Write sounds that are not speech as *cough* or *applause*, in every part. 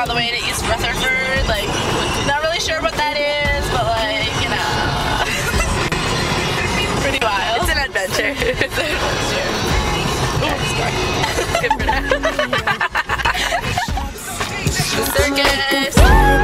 on the way to East Rutherford. Like, not really sure what that is, but like, you know, *laughs* pretty wild. It's an adventure. *laughs* It's an adventure. Good for that. circus.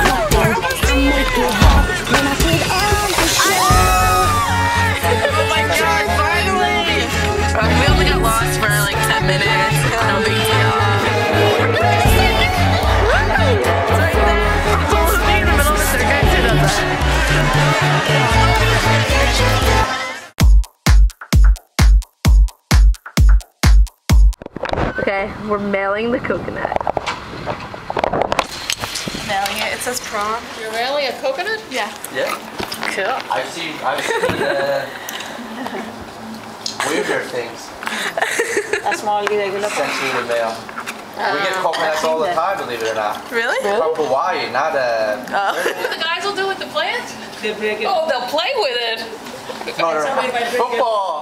Okay, we're mailing the coconut. Mailing it. It says prom. You're mailing a coconut? Yeah. Yeah. Cool. I've seen, I've seen uh, weirder things That's small you get a sent to the mail. we get coconuts all the time, believe it or not. Really? From Hawaii, not uh, The guys will do with the plant? Oh, they'll play with it. no, no, football.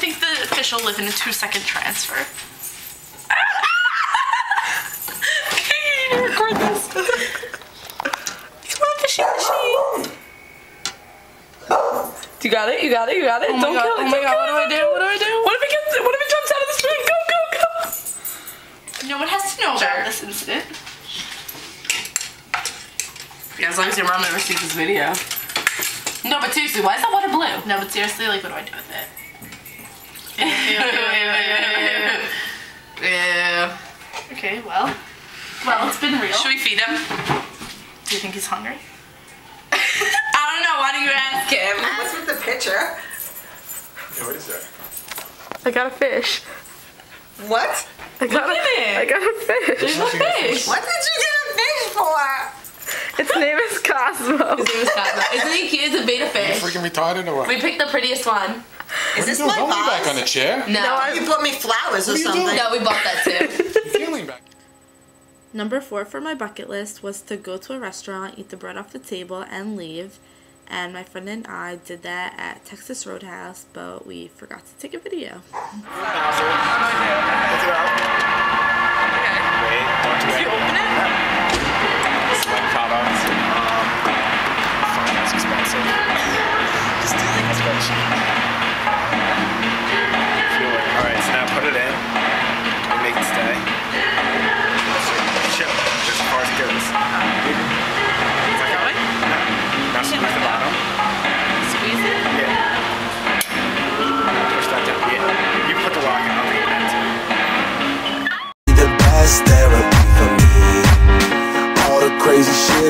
Think the fish will live in a two second transfer. Can you record this? Come on, fishy, fishy. You got it, you got it, you got it. Oh my Don't God, kill oh my God, what do I do? What do I do? What if it gets what if it jumps out of the spoon? Go, go, go. No one has to know about this incident. Yeah, as long as your mom never sees this video. No, but seriously, why is that water blue? No, but seriously, like, what do I do with it? Yeah. Okay, well. Well, it's been real. Should we feed him? Do you think he's hungry? I don't know. Why don't you ask him? What's with the picture? Yeah, what is that? I got a fish. What? I got Look a, at it. I got a fish. There's a fish. What did you get a fish for? Its name is Cosmo. His name is Cosmo. Isn't he cute? It's a betta fish. You Freaking retarded or what? We picked the prettiest one. Is this Don't my lean back on the chair. No. You put me flowers or What are you something. doing? No, we bought that too. You can't lean back. Number four for my bucket list was to go to a restaurant, eat the bread off the table, and leave. And my friend and I did that at Texas Roadhouse, but we forgot to take a video. Did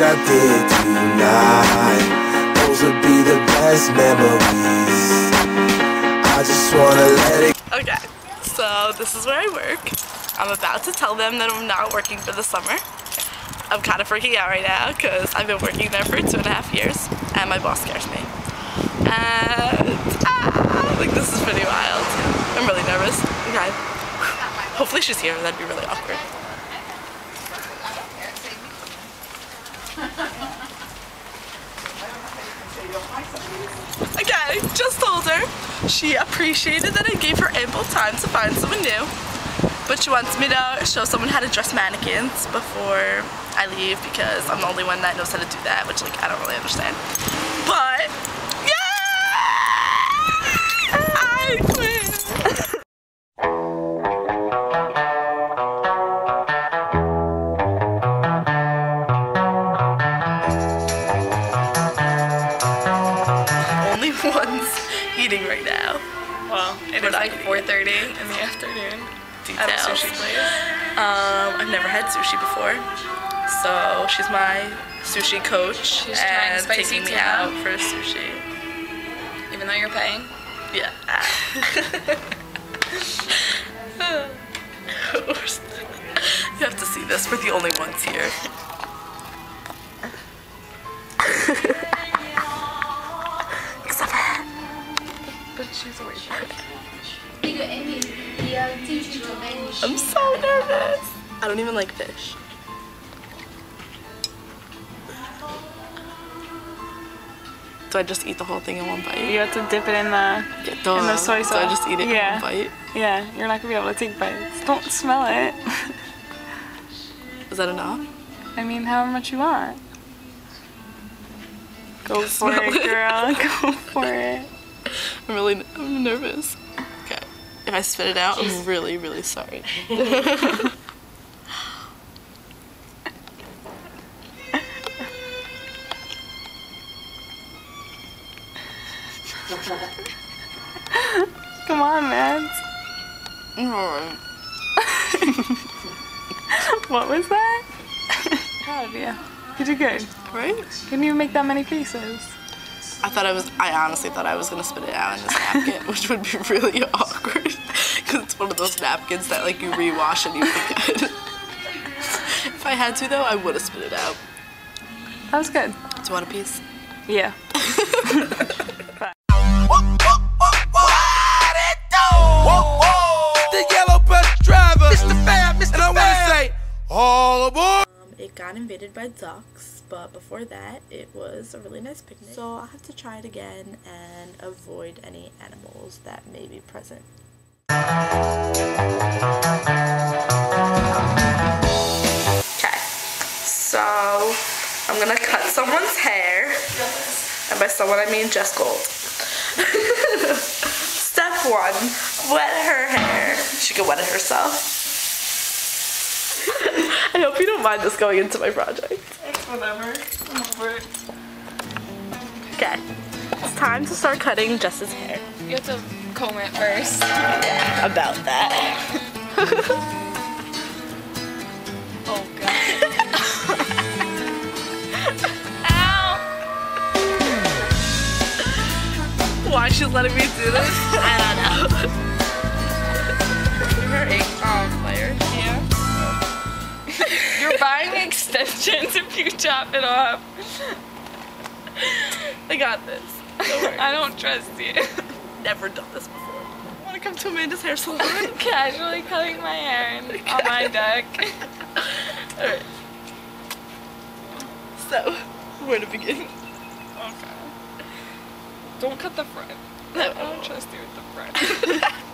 I did tonight. Those would be the best memories. I just wanna let it Okay, so this is where I work. I'm about to tell them that I'm not working for the summer. I'm kind of freaking out right now because I've been working there for two and a half years and my boss scares me. And ah, like this is pretty wild. I'm really nervous. Okay. Hopefully she's here. That'd be really awkward. Okay, just told her. She appreciated that I gave her ample time to find someone new. But she wants me to show someone how to dress mannequins before I leave because I'm the only one that knows how to do that, which like I don't really understand. But sushi place. Um, I've never had sushi before, so she's my sushi coach She's trying and spicy taking me tuna. out for sushi. Even though you're paying. Yeah. *laughs* you have to see this. We're the only ones here. *laughs* Except for her. But she's away from it. I'm so nervous. I don't even like fish. Do I just eat the whole thing in one bite? You have to dip it in the. Yeah, duh. In the soy sauce. So I just eat it Yeah. in one bite. Yeah, you're not gonna be able to take bites. Don't smell it. Is that enough? I mean, however much you want. Go *laughs* for Smell it, it. girl. *laughs* Go for it. I'm really I'm nervous. If I spit it out, I'm really, really sorry. *laughs* Come on, man. Alright. *laughs* What was that? Proud of you. You did good. Right? Couldn't even make that many faces. I thought I was, I honestly thought I was gonna spit it out in this napkin, which would be really awkward. Because it's one of those napkins that like you rewash and you forget. *laughs* if I had to though, I would have spit it out. That was good. Do you want a piece? Yeah. *laughs* The yellow bus driver. Mr. Fab, Mr. And I want to say, all aboard. Um, it got invaded by ducks, but before that, it was a really nice picnic. So I'll have to try it again and avoid any animals that may be present. Okay, so I'm gonna cut someone's hair, and by someone I mean Jess Gold. *laughs* Step one, wet her hair. She can wet it herself. *laughs* I hope you don't mind this going into my project. It's whatever. I'm over it. Okay, it's time to start cutting Jess's hair. You have to comb it first. About that. *laughs* Oh god. Ow! Why she's letting me do this? I don't know. Her ink um, layer. Yeah. You're buying extensions if you chop it off. I got this. I don't trust you. Never done this before. I Want to come to Amanda's hair salon? *laughs* Casually cutting my hair on my deck. *laughs* Alright. So, where to begin? Okay. Don't cut the front. No, I don't trust you with the front. *laughs*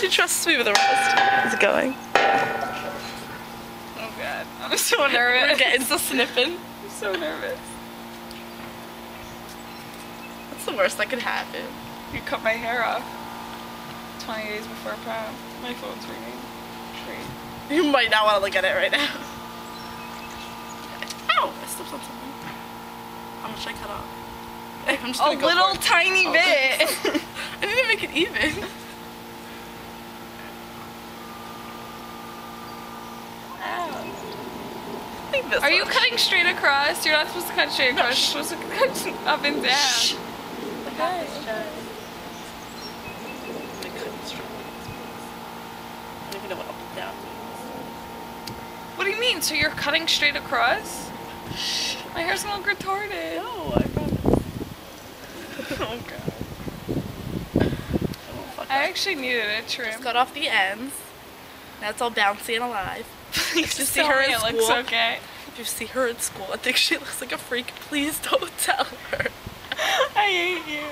She trusts me with the rest. How's it going? Oh god. I'm so We're nervous. getting so sniffing. I'm so nervous. What's the worst that could happen? You cut my hair off 20 days before prom. My phone's ringing. Great. You might not want to look at it right now. Ow! I stepped on something. How much I cut off? *laughs* I'm just A little tiny Oh. bit. *laughs* *laughs* I need to make it even. Are you cutting straight across? You're not supposed to cut straight across. You're supposed to cut up and down. Okay. I couldn't straight. I don't even know what up and down means. What do you mean? So you're cutting straight across? My hair's look retarded. No, I promise. *laughs* oh god. I actually needed a trim. Cut off the ends. Now it's all bouncy and alive. *laughs* If you Just see her in school, looks okay. if you see her in school, I think she looks like a freak. Please don't tell her. *laughs* I hate you.